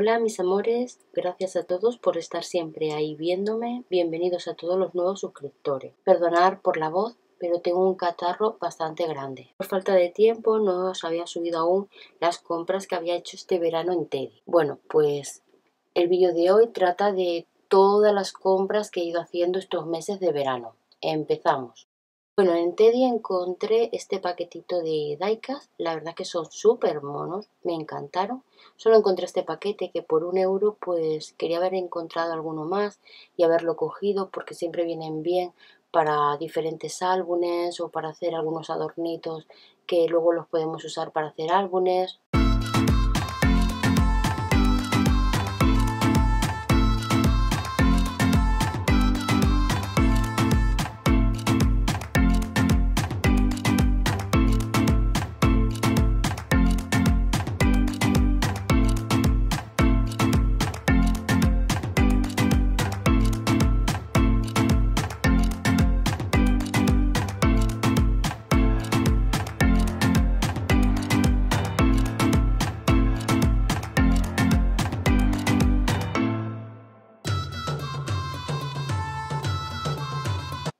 Hola mis amores, gracias a todos por estar siempre ahí viéndome, bienvenidos a todos los nuevos suscriptores. Perdonar por la voz, pero tengo un catarro bastante grande. Por falta de tiempo no os había subido aún las compras que había hecho este verano en Teddy. Bueno, pues el vídeo de hoy trata de todas las compras que he ido haciendo estos meses de verano. Empezamos. Bueno, en Teddy encontré este paquetito de Daikas, la verdad que son súper monos, me encantaron. Solo encontré este paquete que por un euro pues quería haber encontrado alguno más y haberlo cogido porque siempre vienen bien para diferentes álbumes o para hacer algunos adornitos que luego los podemos usar para hacer álbumes.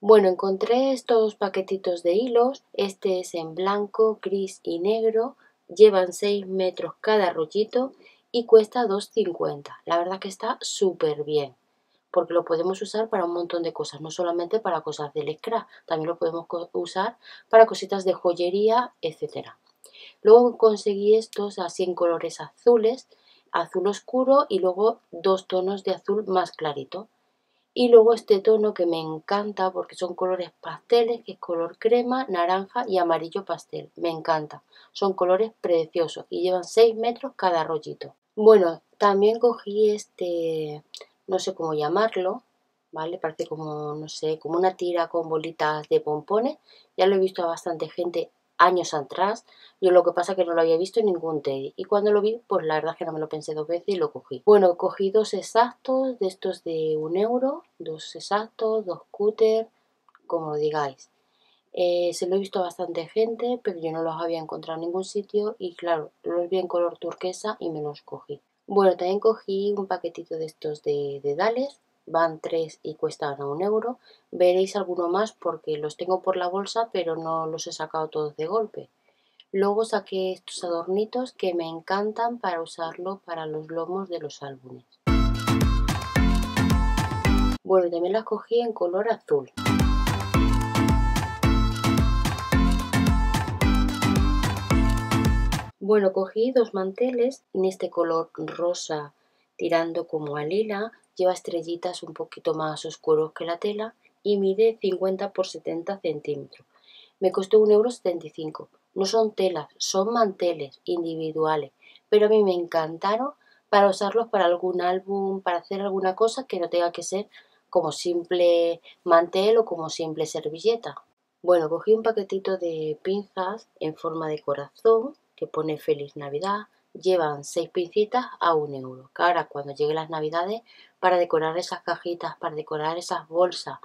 Bueno, encontré estos paquetitos de hilos. Este es en blanco, gris y negro. Llevan 6 metros cada rollito y cuesta 2,50. La verdad que está súper bien porque lo podemos usar para un montón de cosas, no solamente para cosas del scrap, también lo podemos usar para cositas de joyería, etcétera. Luego conseguí estos así en colores azules, azul oscuro y luego dos tonos de azul más clarito. Y luego este tono que me encanta porque son colores pasteles, que es color crema, naranja y amarillo pastel. Me encanta. Son colores preciosos y llevan 6 metros cada rollito. Bueno, también cogí este, no sé cómo llamarlo, ¿vale? Parece como, no sé, como una tira con bolitas de pompones. Ya lo he visto a bastante gente años atrás. Yo lo que pasa es que no lo había visto en ningún Teddy. Y cuando lo vi, pues la verdad es que no me lo pensé dos veces y lo cogí. Bueno, cogí dos exactos de estos de un euro. Dos exactos, dos cúter, como digáis. Eh, se lo he visto a bastante gente, pero yo no los había encontrado en ningún sitio. Y claro, los vi en color turquesa y me los cogí. Bueno, también cogí un paquetito de estos de, de Dales van tres y cuestan a un euro. Veréis alguno más porque los tengo por la bolsa, pero no los he sacado todos de golpe. Luego saqué estos adornitos que me encantan para usarlo para los lomos de los álbumes. Bueno, también las cogí en color azul. Bueno, cogí dos manteles en este color rosa tirando como a lila lleva estrellitas un poquito más oscuros que la tela y mide 50 por 70 centímetros. Me costó 1,75€. No son telas, son manteles individuales, pero a mí me encantaron para usarlos para algún álbum, para hacer alguna cosa que no tenga que ser como simple mantel o como simple servilleta. Bueno, cogí un paquetito de pinzas en forma de corazón que pone Feliz Navidad, llevan seis pincitas a un euro. Que ahora cuando lleguen las navidades, para decorar esas cajitas, para decorar esas bolsas,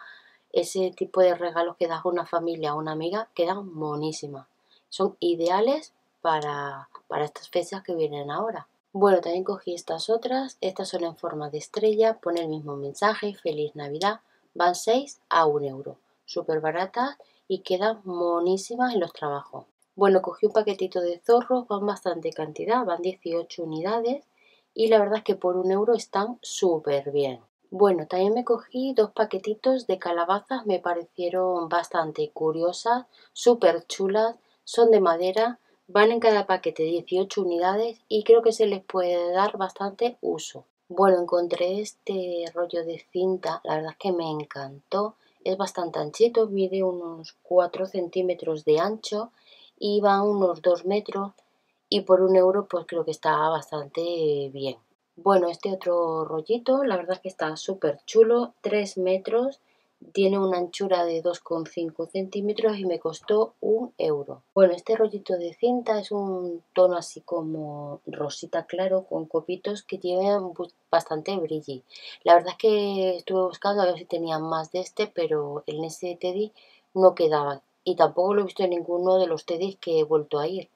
ese tipo de regalos que das a una familia, a una amiga, quedan monísimas. Son ideales para, para estas fechas que vienen ahora. Bueno, también cogí estas otras. Estas son en forma de estrella. Pone el mismo mensaje. Feliz Navidad. Van 6 a 1 euro. Súper baratas y quedan monísimas en los trabajos. Bueno, cogí un paquetito de zorros, van bastante cantidad, van 18 unidades y la verdad es que por un euro están súper bien. Bueno, también me cogí dos paquetitos de calabazas, me parecieron bastante curiosas, súper chulas, son de madera, van en cada paquete 18 unidades y creo que se les puede dar bastante uso. Bueno, encontré este rollo de cinta, la verdad es que me encantó, es bastante anchito, mide unos 4 centímetros de ancho iba unos 2 metros y por un euro pues creo que está bastante bien. Bueno, este otro rollito, la verdad es que está súper chulo, 3 metros, tiene una anchura de 2,5 centímetros y me costó un euro. Bueno, este rollito de cinta es un tono así como rosita claro con copitos que tienen bastante brilli. La verdad es que estuve buscando a ver si tenían más de este, pero en ese Teddy no quedaba y tampoco lo he visto en ninguno de los TEDx que he vuelto a ir.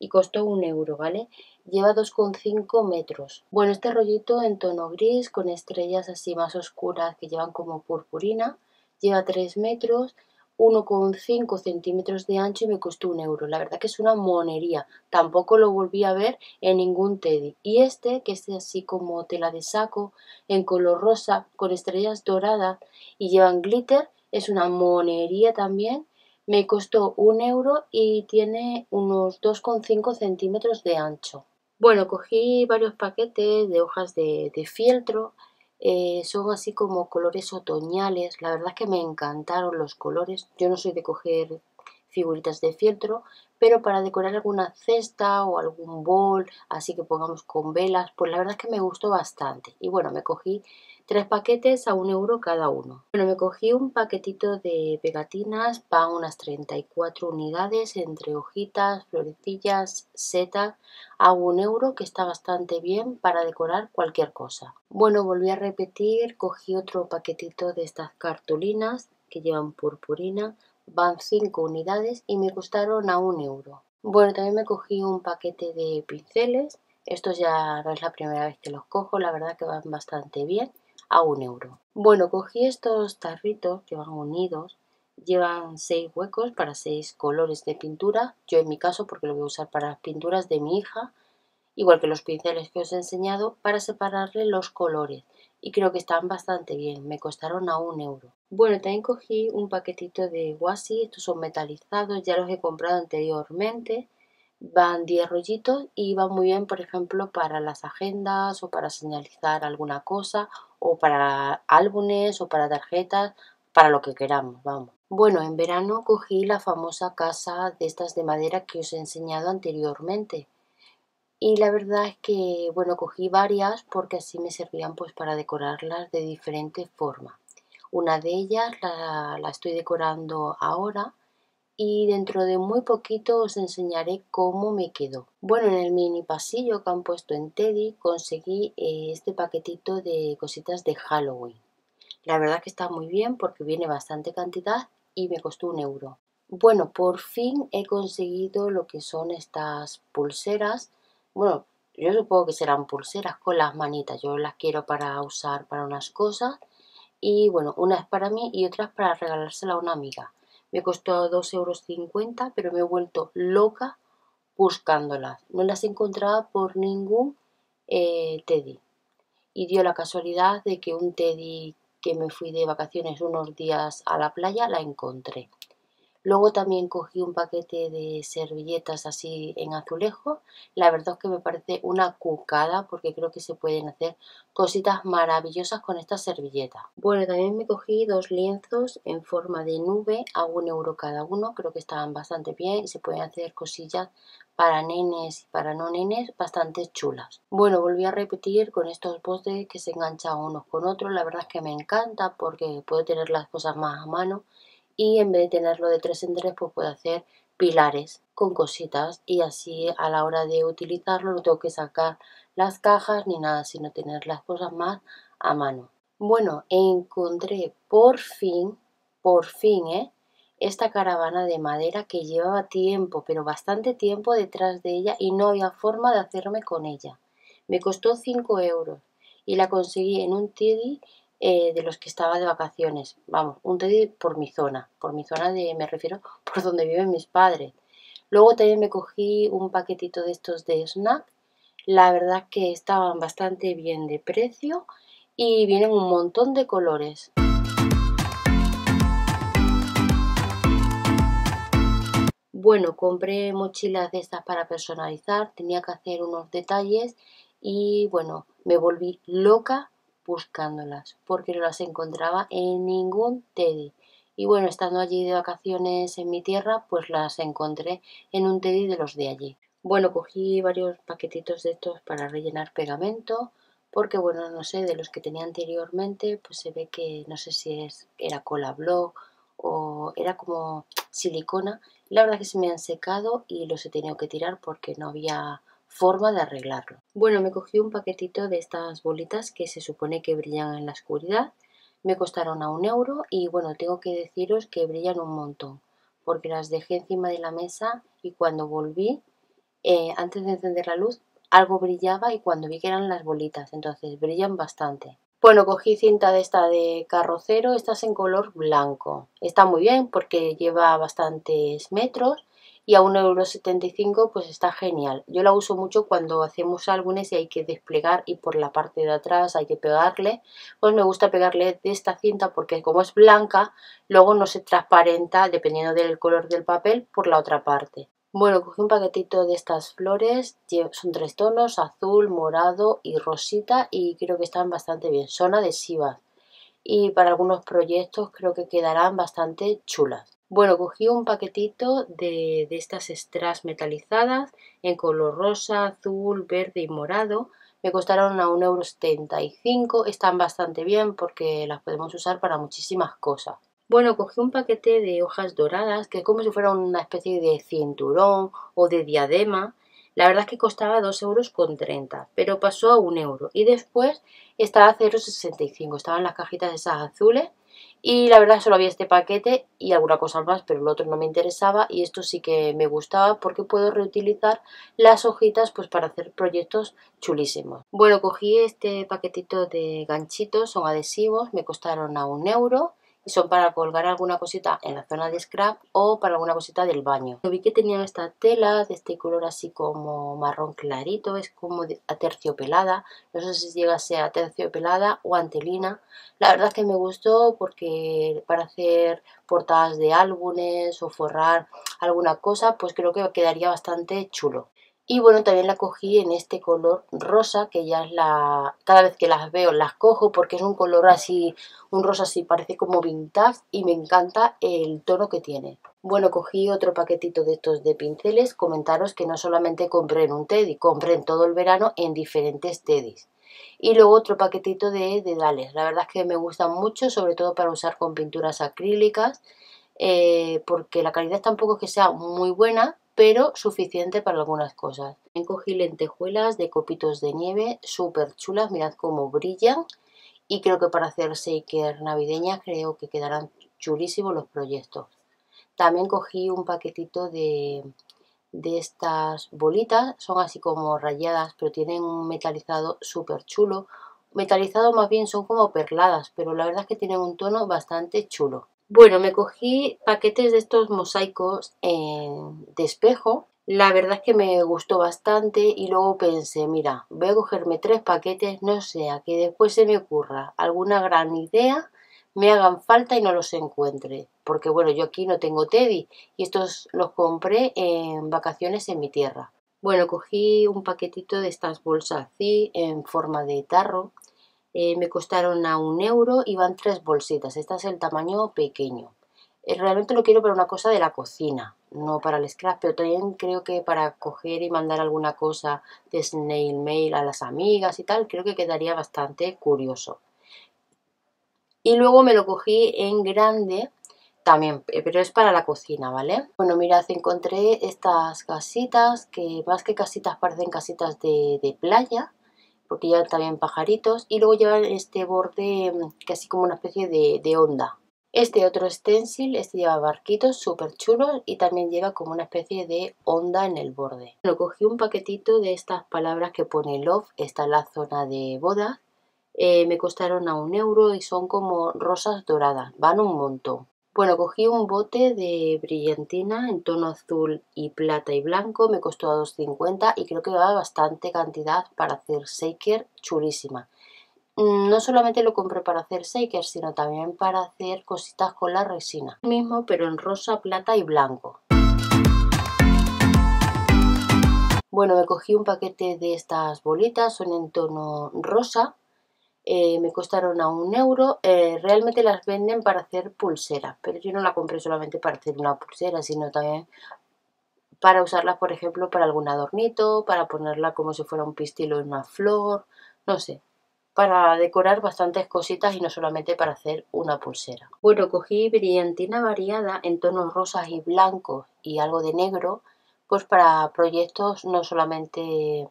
y costó un euro, ¿vale? Lleva 2,5 metros. Bueno, este rollito en tono gris con estrellas así más oscuras que llevan como purpurina, lleva 3 metros 1,5 centímetros de ancho y me costó un euro. La verdad que es una monería. Tampoco lo volví a ver en ningún teddy. Y este, que es así como tela de saco, en color rosa, con estrellas doradas y llevan glitter, es una monería también. Me costó un euro y tiene unos 2,5 centímetros de ancho. Bueno, cogí varios paquetes de hojas de, fieltro eh, son así como colores otoñales. La verdad es que me encantaron los colores. Yo no soy de coger figuritas de fieltro, pero para decorar alguna cesta o algún bol, así que pongamos con velas, pues la verdad es que me gustó bastante. Y bueno, me cogí tres paquetes a un euro cada uno. Bueno, me cogí un paquetito de pegatinas, van unas 34 unidades entre hojitas, florecillas, setas, a un euro que está bastante bien para decorar cualquier cosa. Bueno, volví a repetir, cogí otro paquetito de estas cartulinas que llevan purpurina, van 5 unidades y me costaron a un euro. Bueno, también me cogí un paquete de pinceles, estos ya no es la primera vez que los cojo, la verdad que van bastante bien a un euro. Bueno, cogí estos tarritos que van unidos. Llevan seis huecos para seis colores de pintura. Yo en mi caso, porque lo voy a usar para las pinturas de mi hija, igual que los pinceles que os he enseñado, para separarle los colores. Y creo que están bastante bien. Me costaron a un euro. Bueno, también cogí un paquetito de washi. Estos son metalizados. Ya los he comprado anteriormente van 10 rollitos y van muy bien, por ejemplo, para las agendas o para señalizar alguna cosa o para álbumes o para tarjetas, para lo que queramos, vamos. Bueno, en verano cogí la famosa casa de estas de madera que os he enseñado anteriormente. Y la verdad es que, bueno, cogí varias porque así me servían pues para decorarlas de diferente forma. Una de ellas la, la estoy decorando ahora y dentro de muy poquito os enseñaré cómo me quedó. Bueno, en el mini pasillo que han puesto en Teddy conseguí eh, este paquetito de cositas de Halloween. La verdad que está muy bien porque viene bastante cantidad y me costó un euro. Bueno, por fin he conseguido lo que son estas pulseras. Bueno, yo supongo que serán pulseras con las manitas. Yo las quiero para usar para unas cosas. Y bueno, una es para mí y otra es para regalársela a una amiga. Me costó 2,50 euros, pero me he vuelto loca buscándolas. No las encontraba por ningún eh, Teddy. Y dio la casualidad de que un Teddy que me fui de vacaciones unos días a la playa la encontré. Luego también cogí un paquete de servilletas así en azulejo. La verdad es que me parece una cucada porque creo que se pueden hacer cositas maravillosas con esta servilleta. Bueno, también me cogí dos lienzos en forma de nube a un euro cada uno. Creo que estaban bastante bien y se pueden hacer cosillas para nenes y para no nenes bastante chulas. Bueno, volví a repetir con estos postes que se enganchan unos con otros. La verdad es que me encanta porque puedo tener las cosas más a mano y en vez de tenerlo de tres en tres pues puedo hacer pilares con cositas. Y así a la hora de utilizarlo no tengo que sacar las cajas ni nada sino tener las cosas más a mano. Bueno encontré por fin por fin ¿eh? esta caravana de madera que llevaba tiempo pero bastante tiempo detrás de ella y no había forma de hacerme con ella. Me costó 5 euros y la conseguí en un Teddy eh, de los que estaba de vacaciones. Vamos, un teddy por mi zona, por mi zona de, me refiero, por donde viven mis padres. Luego también me cogí un paquetito de estos de snack. La verdad que estaban bastante bien de precio y vienen un montón de colores. Bueno, compré mochilas de estas para personalizar, tenía que hacer unos detalles y bueno, me volví loca buscándolas porque no las encontraba en ningún Teddy. Y bueno, estando allí de vacaciones en mi tierra, pues las encontré en un Teddy de los de allí. Bueno, cogí varios paquetitos de estos para rellenar pegamento, porque bueno, no sé, de los que tenía anteriormente, pues se ve que no sé si es, era cola blog o era como silicona. La verdad que se me han secado y los he tenido que tirar porque no había forma de arreglarlo. Bueno, me cogí un paquetito de estas bolitas que se supone que brillan en la oscuridad. Me costaron a un euro y bueno, tengo que deciros que brillan un montón porque las dejé encima de la mesa y cuando volví eh, antes de encender la luz, algo brillaba y cuando vi que eran las bolitas, entonces brillan bastante. Bueno, cogí cinta de esta de carrocero, esta es en color blanco. Está muy bien porque lleva bastantes metros y a 1,75€ pues está genial. Yo la uso mucho cuando hacemos álbumes y hay que desplegar y por la parte de atrás hay que pegarle. Pues me gusta pegarle de esta cinta porque como es blanca, luego no se transparenta dependiendo del color del papel por la otra parte. Bueno, cogí un paquetito de estas flores, son tres tonos, azul, morado y rosita y creo que están bastante bien, son adhesivas y para algunos proyectos creo que quedarán bastante chulas. Bueno, cogí un paquetito de, estas strass metalizadas en color rosa, azul, verde y morado. Me costaron a 1,75€. Están bastante bien porque las podemos usar para muchísimas cosas. Bueno, cogí un paquete de hojas doradas que es como si fuera una especie de cinturón o de diadema. La verdad es que costaba 2,30 euros, pero pasó a 1 euro. Y después estaba a 0,65. Estaban las cajitas esas azules y la verdad solo había este paquete y alguna cosa más, pero el otro no me interesaba y esto sí que me gustaba porque puedo reutilizar las hojitas pues para hacer proyectos chulísimos. Bueno, cogí este paquetito de ganchitos, son adhesivos, me costaron a un euro son para colgar alguna cosita en la zona de scrap o para alguna cosita del baño. Vi que tenían esta tela de este color así como marrón clarito, es como aterciopelada, no sé si llega a ser aterciopelada o antelina. La verdad es que me gustó porque para hacer portadas de álbumes o forrar alguna cosa, pues creo que quedaría bastante chulo. Y bueno, también la cogí en este color rosa, que ya es la... Cada vez que las veo las cojo porque es un color así, un rosa así, parece como vintage y me encanta el tono que tiene. Bueno, cogí otro paquetito de estos de pinceles. Comentaros que no solamente compré en un teddy, compré en todo el verano en diferentes teddys. Y luego otro paquetito de dedales. La verdad es que me gustan mucho, sobre todo para usar con pinturas acrílicas, eh, porque la calidad tampoco es que sea muy buena, pero suficiente para algunas cosas. Cogí lentejuelas de copitos de nieve, súper chulas, mirad cómo brillan. Y creo que para hacer shaker navideña creo que quedarán chulísimos los proyectos. También cogí un paquetito de, de estas bolitas, son así como rayadas, pero tienen un metalizado súper chulo. Metalizado más bien son como perladas, pero la verdad es que tienen un tono bastante chulo. Bueno, me cogí paquetes de estos mosaicos de espejo. La verdad es que me gustó bastante y luego pensé, mira, voy a cogerme tres paquetes, no sea que después se me ocurra alguna gran idea, me hagan falta y no los encuentre. Porque bueno, yo aquí no tengo Teddy y estos los compré en vacaciones en mi tierra. Bueno, cogí un paquetito de estas bolsas así en forma de tarro eh, me costaron a un euro y van tres bolsitas. Este es el tamaño pequeño. Eh, realmente lo quiero para una cosa de la cocina, no para el scrap, pero también creo que para coger y mandar alguna cosa de snail mail a las amigas y tal, creo que quedaría bastante curioso. Y luego me lo cogí en grande también, eh, pero es para la cocina, ¿vale? Bueno, mirad, encontré estas casitas que más que casitas parecen casitas de, de playa porque llevan también pajaritos y luego llevan este borde casi mm, como una especie de, onda. Este otro stencil, este lleva barquitos súper chulos y también lleva como una especie de onda en el borde. Lo cogí un paquetito de estas palabras que pone love, está en la zona de boda. Eh, me costaron a un euro y son como rosas doradas, van un montón. Bueno, cogí un bote de brillantina en tono azul y plata y blanco, me costó a 2,50 y creo que va bastante cantidad para hacer shaker chulísima. Mm, no solamente lo compré para hacer shaker, sino también para hacer cositas con la resina. mismo, pero en rosa, plata y blanco. Bueno, me cogí un paquete de estas bolitas, son en tono rosa eh, me costaron a un euro. Eh, realmente las venden para hacer pulseras, pero yo no la compré solamente para hacer una pulsera, sino también para usarla, por ejemplo, para algún adornito, para ponerla como si fuera un pistilo en una flor, no sé, para decorar bastantes cositas y no solamente para hacer una pulsera. Bueno, cogí brillantina variada en tonos rosas y blancos y algo de negro, pues para proyectos no solamente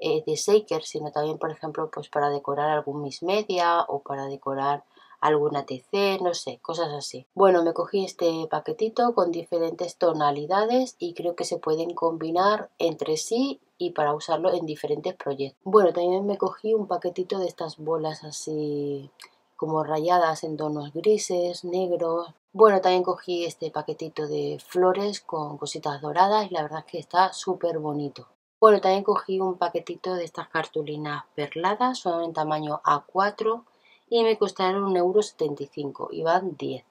eh, de shaker, sino también, por ejemplo, pues para decorar algún Miss Media o para decorar alguna TC, no sé, cosas así. Bueno, me cogí este paquetito con diferentes tonalidades y creo que se pueden combinar entre sí y para usarlo en diferentes proyectos. Bueno, también me cogí un paquetito de estas bolas así como rayadas en tonos grises, negros. Bueno, también cogí este paquetito de flores con cositas doradas y la verdad es que está súper bonito. Bueno, también cogí un paquetito de estas cartulinas perladas, son en tamaño A4 y me costaron 1,75€ y van 10.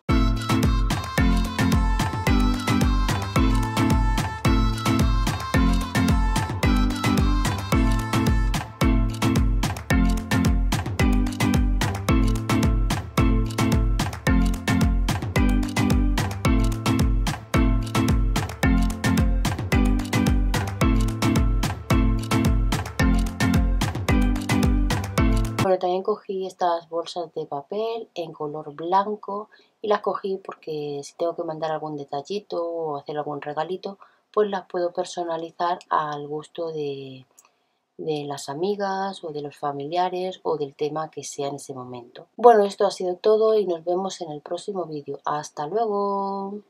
También cogí estas bolsas de papel en color blanco y las cogí porque si tengo que mandar algún detallito o hacer algún regalito, pues las puedo personalizar al gusto de, de las amigas o de los familiares o del tema que sea en ese momento. Bueno, esto ha sido todo y nos vemos en el próximo vídeo. ¡Hasta luego!